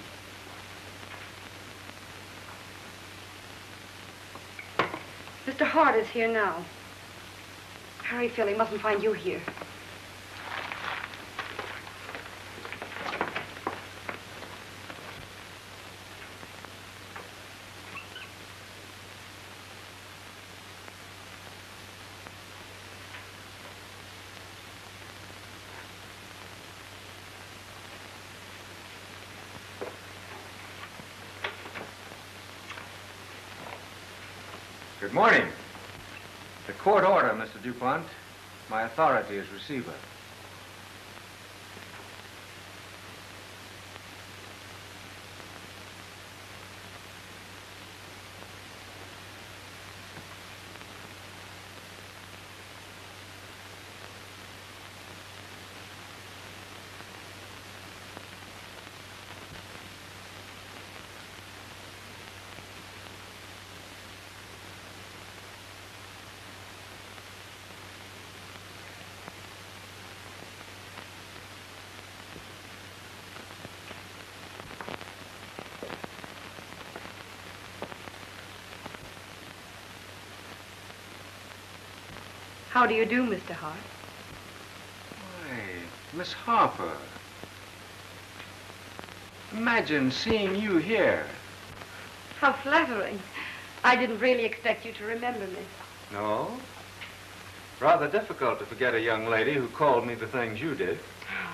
Mr. Hart is here now. Hurry, Phil. He mustn't find you here. Morning. The court order, Mr. DuPont. My authority as receiver. How do you do, Mr. Hart? Why, Miss Harper. Imagine seeing you here. How flattering. I didn't really expect you to remember me. No? Rather difficult to forget a young lady who called me the things you did.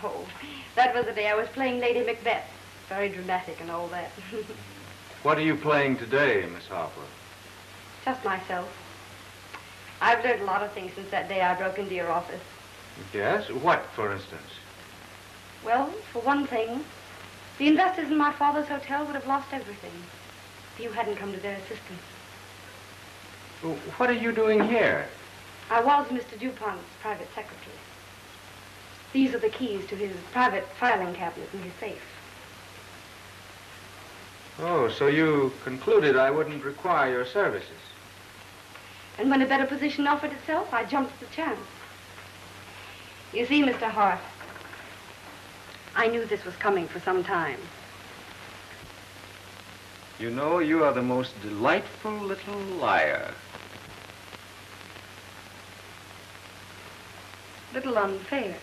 Oh, that was the day I was playing Lady Macbeth. Very dramatic and all that. What are you playing today, Miss Harper? Just myself. I've learned a lot of things since that day I broke into your office. Yes? What, for instance? Well, for one thing, the investors in my father's hotel would have lost everything if you hadn't come to their assistance. What are you doing here? I was Mr. DuPont's private secretary. These are the keys to his private filing cabinet in his safe. Oh, so you concluded I wouldn't require your services. And when a better position offered itself, I jumped at the chance. You see, Mr. Hart, I knew this was coming for some time. You know, you are the most delightful little liar. Little unfair,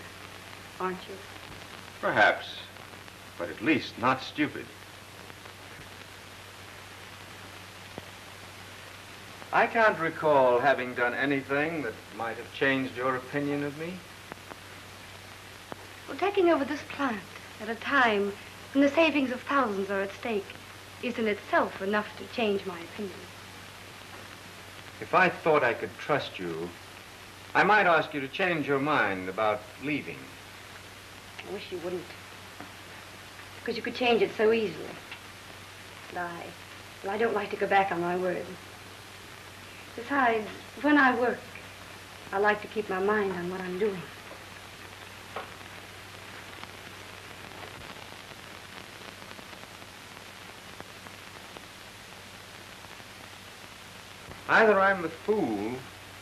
aren't you? Perhaps, but at least not stupid. I can't recall having done anything that might have changed your opinion of me. Well, taking over this plant at a time when the savings of thousands are at stake is in itself enough to change my opinion. If I thought I could trust you, I might ask you to change your mind about leaving. I wish you wouldn't. Because you could change it so easily. And I, well, I don't like to go back on my word. Besides, when I work, I like to keep my mind on what I'm doing. Either I'm the fool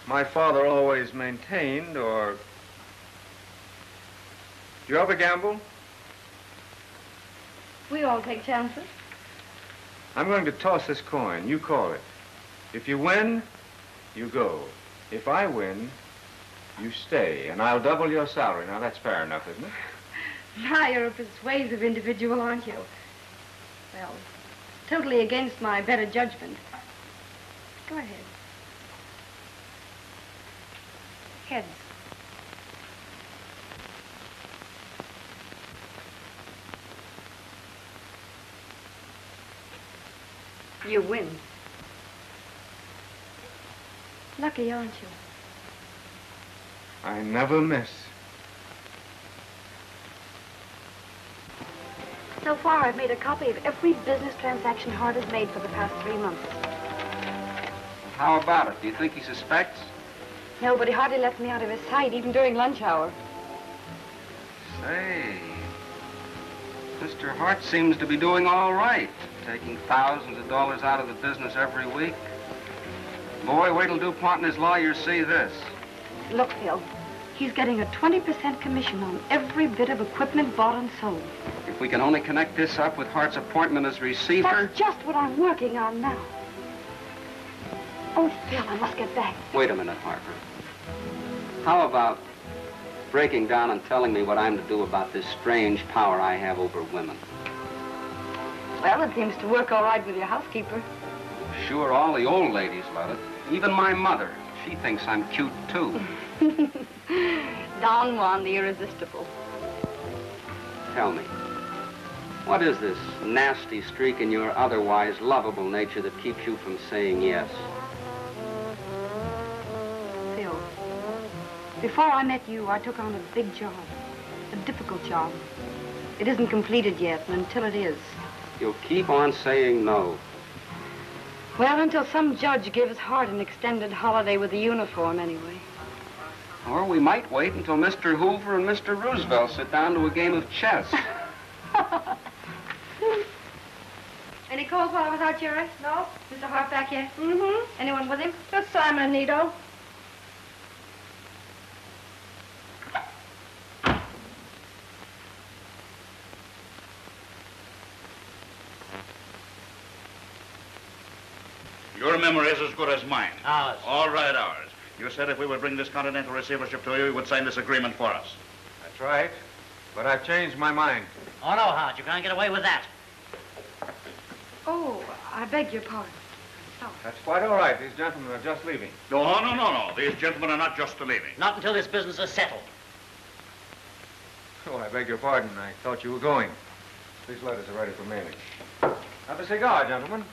my father always maintained, or... Do you ever gamble? We all take chances. I'm going to toss this coin. You call it. If you win, you go. If I win, you stay, and I'll double your salary. Now, that's fair enough, isn't it? Now you're a persuasive individual, aren't you? Well, totally against my better judgment. Go ahead. Heads. You win. Lucky, aren't you? I never miss. So far, I've made a copy of every business transaction Hart has made for the past three months. How about it? Do you think he suspects? No, but he hardly lets me out of his sight, even during lunch hour. Say, Mr. Hart seems to be doing all right, taking thousands of dollars out of the business every week. Boy, wait till DuPont and his lawyers see this. Look, Phil, he's getting a 20% commission on every bit of equipment bought and sold. If we can only connect this up with Hart's appointment as receiver... That's just what I'm working on now. Oh, Phil, I must get back. Wait a minute, Harper. How about breaking down and telling me what I'm to do about this strange power I have over women? Well, it seems to work all right with your housekeeper. Sure, all the old ladies love it. Even my mother. She thinks I'm cute, too. Don Juan, the irresistible. Tell me, what is this nasty streak in your otherwise lovable nature that keeps you from saying yes? Phil, before I met you, I took on a big job, a difficult job. It isn't completed yet, and until it is, You'll keep on saying no. Well, until some judge gives Hart an extended holiday with the uniform, anyway. Or we might wait until Mr. Hoover and Mr. Roosevelt sit down to a game of chess. Any calls while I was out, Jerry? No? Mr. Hart back yet? Mm-hmm. Anyone with him? Just Simon and Nito. Memory is as good as mine. Ours. All right, ours. You said if we would bring this Continental receivership to you, you would sign this agreement for us. That's right. But I've changed my mind. Oh, no, Hart, you can't get away with that. Oh, I beg your pardon. Oh. That's quite all right. These gentlemen are just leaving. No, no, no, no. These gentlemen are not just leaving. Not until this business is settled. Oh, I beg your pardon. I thought you were going. These letters are ready for mailing. Have a cigar, gentlemen.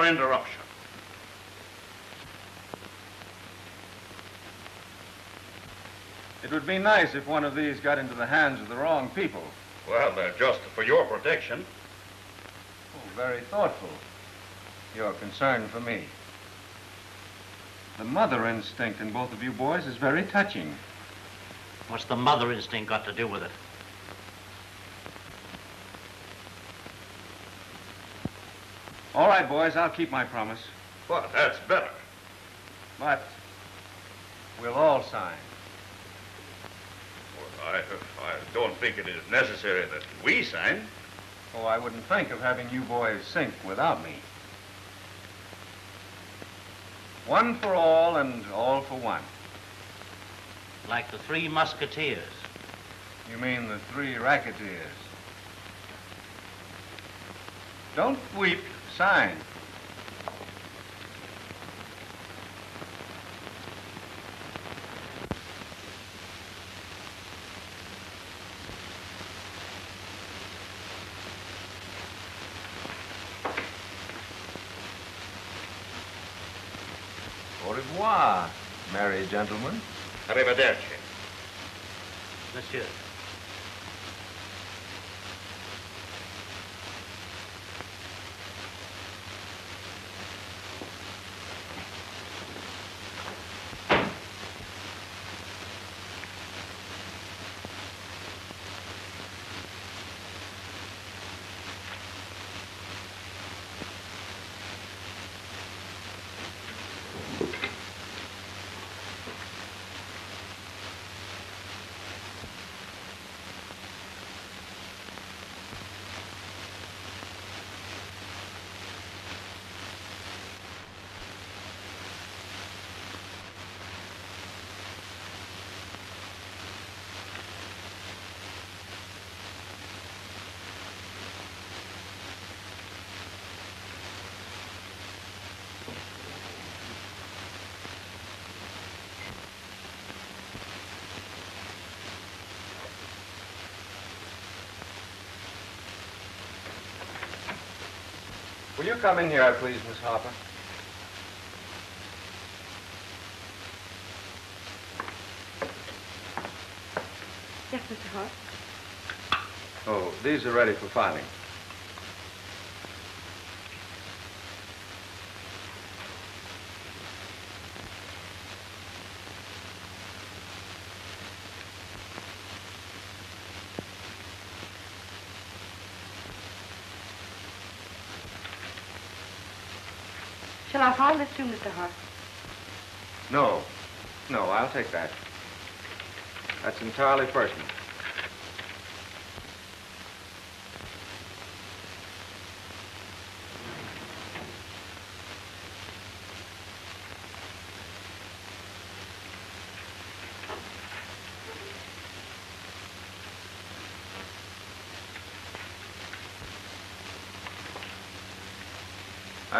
No, no interruption. It would be nice if one of these got into the hands of the wrong people. Well, they're just for your protection. Oh, very thoughtful. Your concern for me. The mother instinct in both of you boys is very touching. What's the mother instinct got to do with it? All right, boys, I'll keep my promise. Well, that's better. But we'll all sign. Well, I, I don't think it is necessary that we sign. Oh, I wouldn't think of having you boys sink without me. One for all and all for one. Like the Three Musketeers. You mean the three racketeers? Don't weep. Sign. Au revoir, merry gentlemen. Arrivederci. Monsieur. Will you come in here, please, Miss Harper? Yes, Mr. Hart. Oh, these are ready for filing. File this too, Mr. Hart? No. No, I'll take that. That's entirely personal.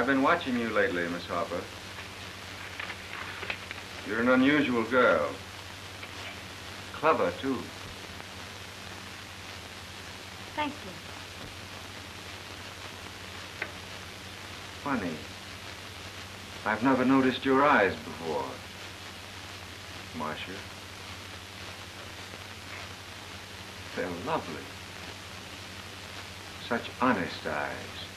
I've been watching you lately, Miss Harper. You're an unusual girl. Clever, too. Thank you. Funny. I've never noticed your eyes before. Marcia. They're lovely. Such honest eyes.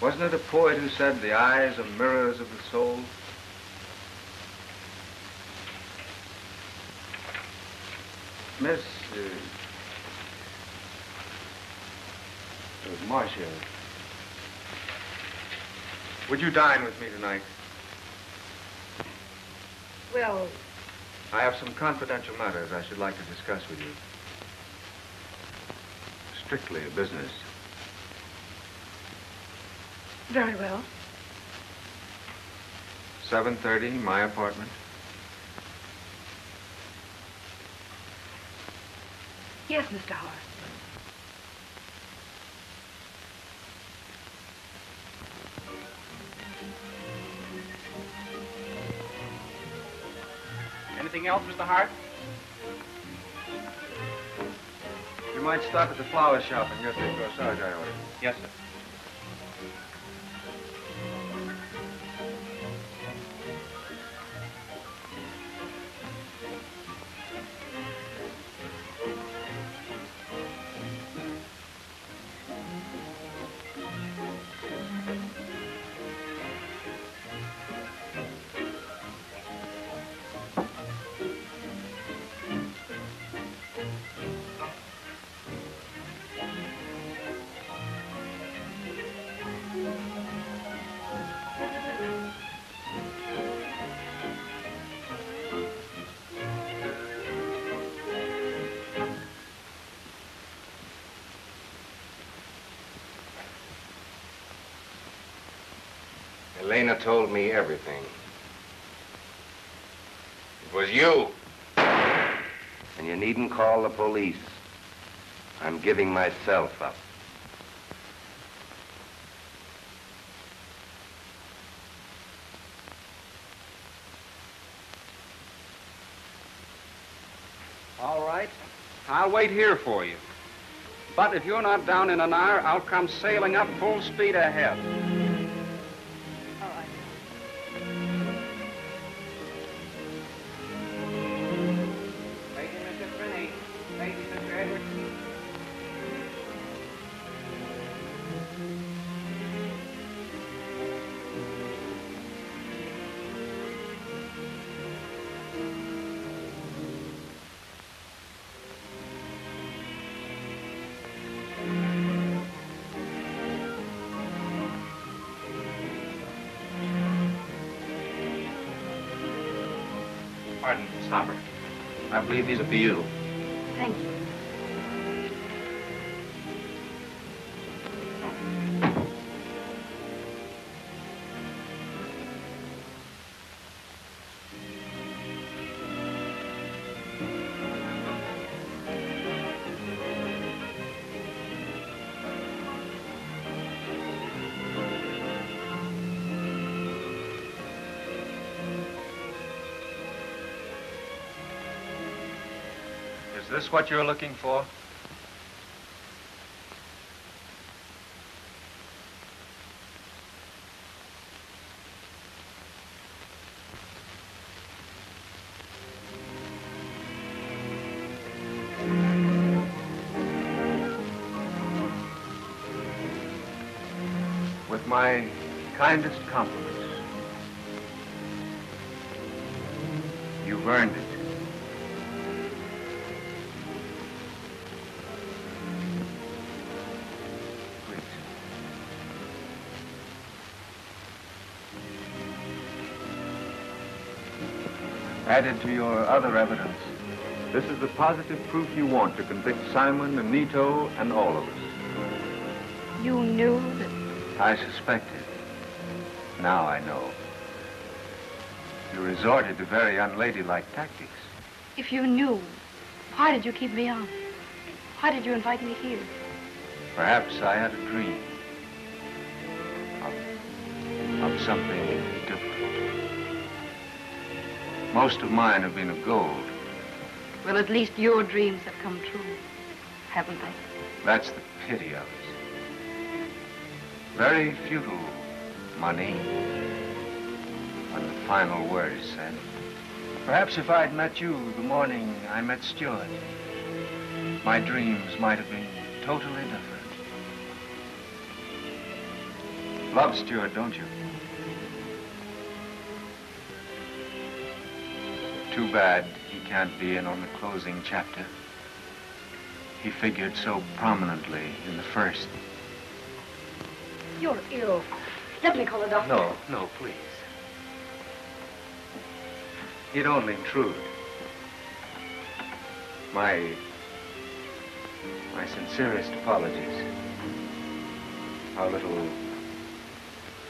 Wasn't it a poet who said the eyes are mirrors of the soul? Miss uh, uh, Marcia, would you dine with me tonight? Well, I have some confidential matters I should like to discuss with you. Strictly a business. Very well. 7.30, my apartment. Yes, Mr. Hart. Anything else, Mr. Hart? You might stop at the flower shop and get the corsage I ordered. Yes, sir. Told me everything. It was you. And you needn't call the police. I'm giving myself up. All right. I'll wait here for you. But if you're not down in an hour, I'll come sailing up full speed ahead. Pardon, Miss Harper. I believe these are for you. Thank you. what you're looking for? With my kindest compliments. Added to your other evidence, this is the positive proof you want to convict Simon and Nito and all of us. You knew that... I suspected. Now I know. You resorted to very unladylike tactics. If you knew, why did you keep me on? Why did you invite me here? Perhaps I had a dream of, of something. Most of mine have been of gold. Well, at least your dreams have come true, haven't they? That's the pity of it. Very futile money when the final word is said. Perhaps if I'd met you the morning I met Stuart, my dreams might have been totally different. Love Stuart, don't you? Too bad he can't be in on the closing chapter. He figured so prominently in the first. You're ill. Let me call a doctor. No, no, please. He'd only intrude. My... my sincerest apologies. Our little...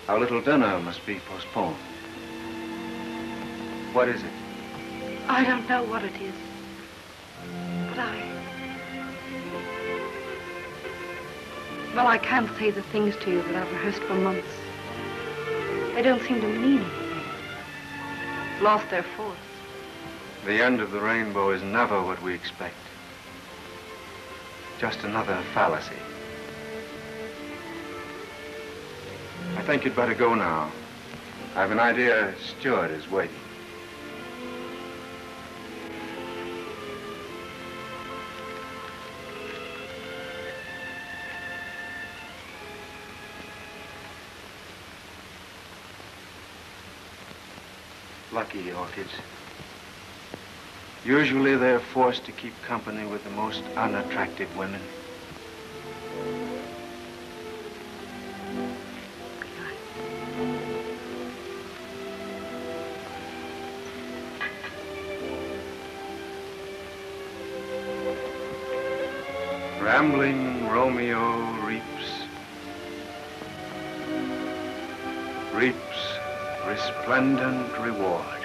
our little dinner must be postponed. What is it? I don't know what it is. But I... Well, I can't say the things to you that I've rehearsed for months. They don't seem to mean anything. Lost their force. The end of the rainbow is never what we expect. Just another fallacy. I think you'd better go now. I've an idea Stuart is waiting. Lucky orchids. Usually they're forced to keep company with the most unattractive women. Rambling Romeo reaps, reaps resplendent reward.